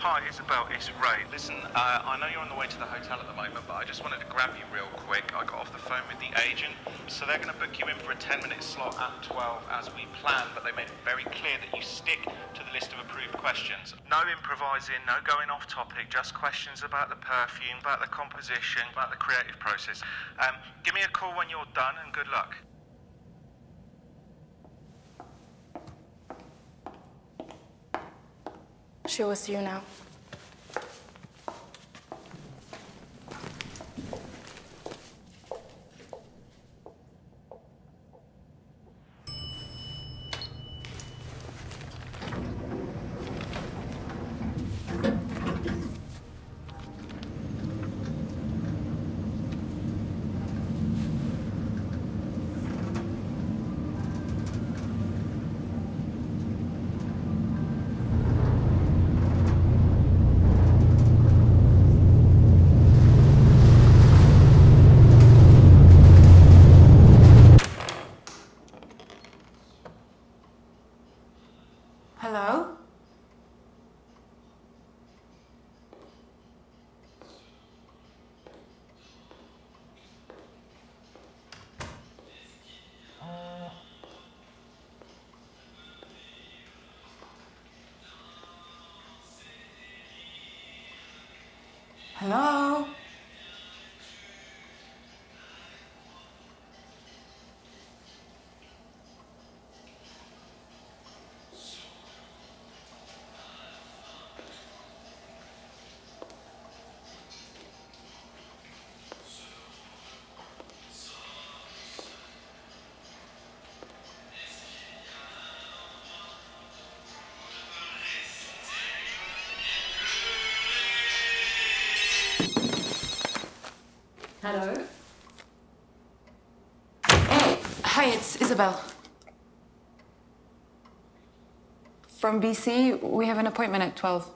Hi, Isabelle, it's Ray. Listen, uh, I know you're on the way to the hotel at the moment, but I just wanted to grab you real quick. I got off the phone with the agent, so they're going to book you in for a 10 minute slot at 12 as we planned, but they made it very clear that you stick to the list of approved questions. No improvising, no going off topic, just questions about the perfume, about the composition, about the creative process. Um, give me a call when you're done, and good luck. She was you now. Hello? Isabelle. From BC, we have an appointment at 12.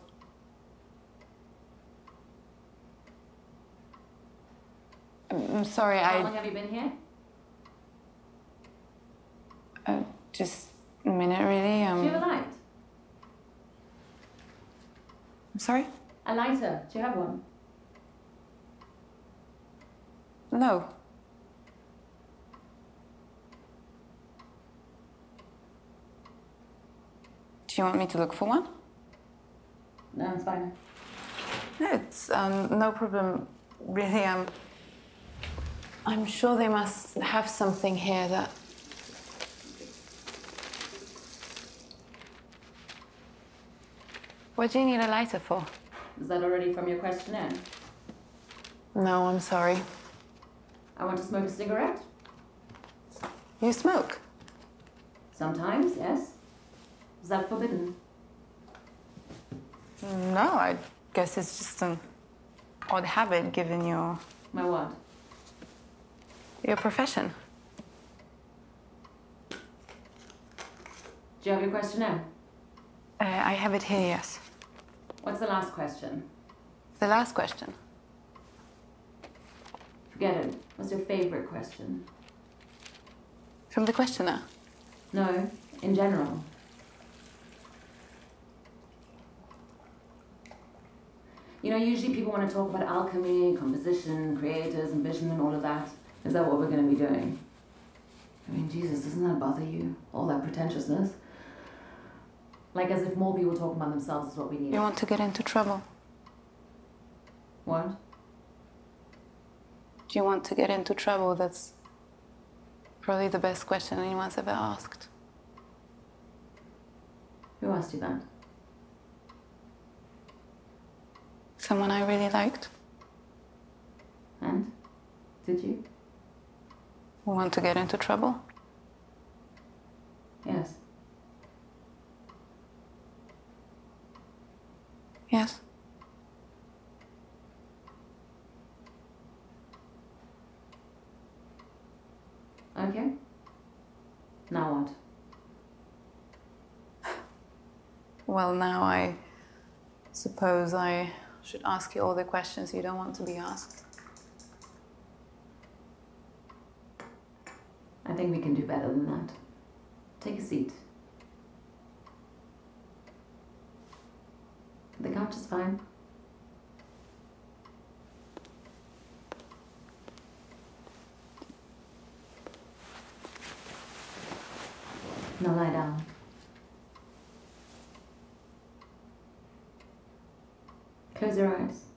I'm sorry, I'm How long have you been here? Uh, just a minute, really. Do you have a Um, light? I'm sorry? A lighter. Do you have one? No. Do you want me to look for one? No, it's fine. No, it's um, no problem. Really, um, I'm sure they must have something here that. What do you need a lighter for? Is that already from your questionnaire? No, I'm sorry. I want to smoke a cigarette. You smoke? Sometimes, yes. Is that forbidden? No, I guess it's just an odd habit given your My what? your profession. Do you have your questionnaire? Uh, I have it here, yes. What's the last question? The last question. Forget it. What's your favorite question? From the questioner. No, in general. You know, usually people want to talk about alchemy, composition, creators, and vision, and all of that. Is that what we're going to be doing? I mean, Jesus, doesn't that bother you? All that pretentiousness? Like as if more people talking about themselves is what we need. You want to get into trouble? What? Do you want to get into trouble? That's probably the best question anyone's ever asked. Who asked you that? Someone I really liked. And? Did you? Want to get into trouble? Yes. Yes. Okay. Now what? Well, now I suppose I should ask you all the questions you don't want to be asked. I think we can do better than that. Take a seat. The couch is fine. Now lie down. Close your eyes.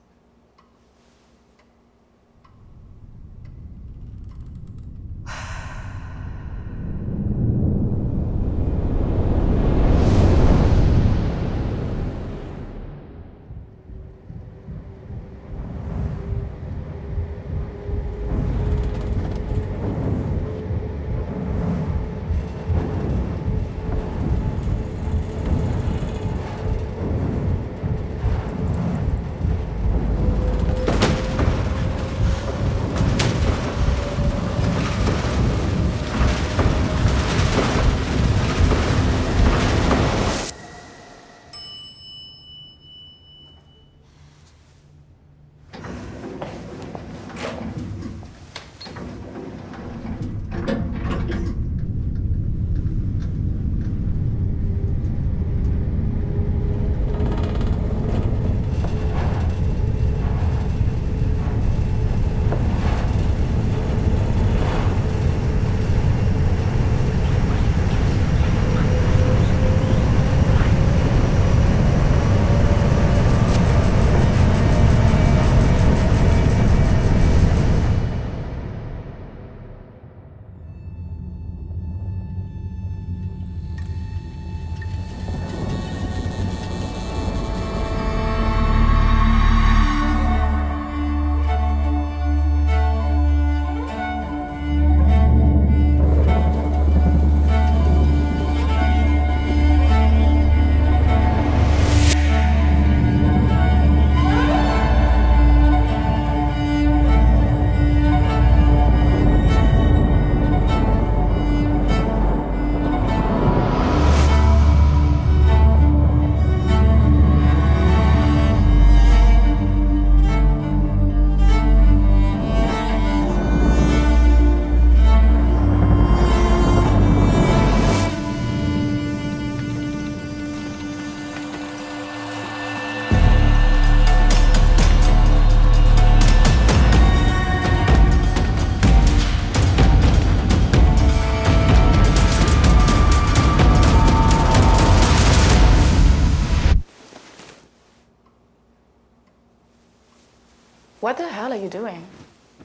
What the hell are you doing?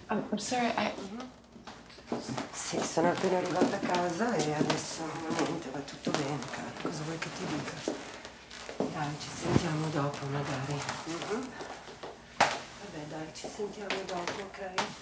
I'm, I'm sorry, I. Sì, sono appena arrivata a casa e adesso niente, va tutto bene, cara. Cosa vuoi che ti dica? Dai, ci sentiamo dopo magari. Mhm. Vabbè, dai, ci sentiamo dopo, ok?